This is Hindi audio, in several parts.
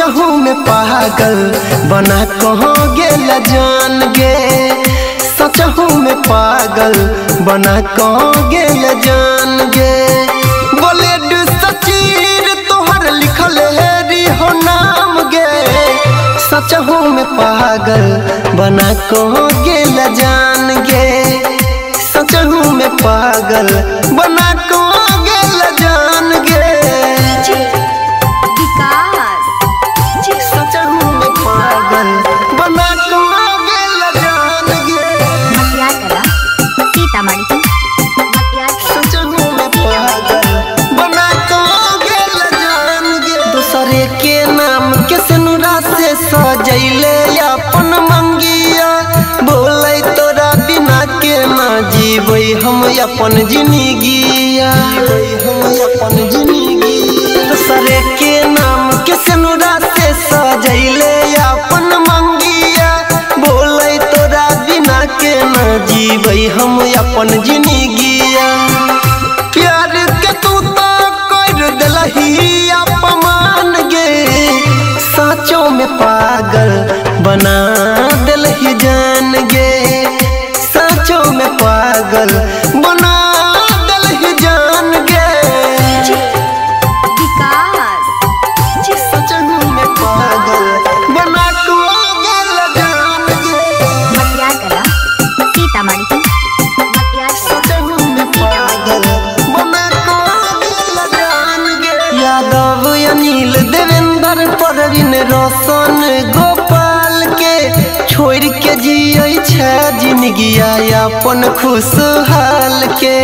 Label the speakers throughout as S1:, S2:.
S1: में पागल बना कहाँ गेल जान गे सचहू में पागल बना कहाँ गेल जान गे बोले, डू सचीर, तोहर लिखल है री हो नाम गे सचहू में पागल बना कहाँ गेल जान गे सचहू में पागल बना कहाँ सजैले अपन मंगिया तोरा बिना के हम अपन जिंदगिया हम अपन ज़िंदगी। यादव अनिल, देवेंद्र परवीन, रोशन गोपाल के छोड़ के जियै छै जिंदगिया अपन खुशहाल के।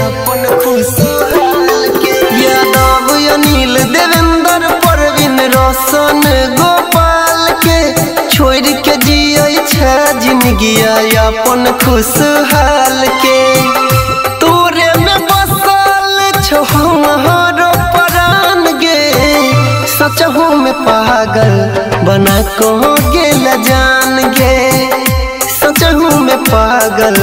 S1: अपन खुशहाल के। यादव अनिल, देवेंद्र परवीन, रोशन गोपाल के छोड़ के जियै छै जिंदगिया अपन खुशहाल के। तोरे में बसल छो में पागल बना को गेल जान गे सचहू में पागल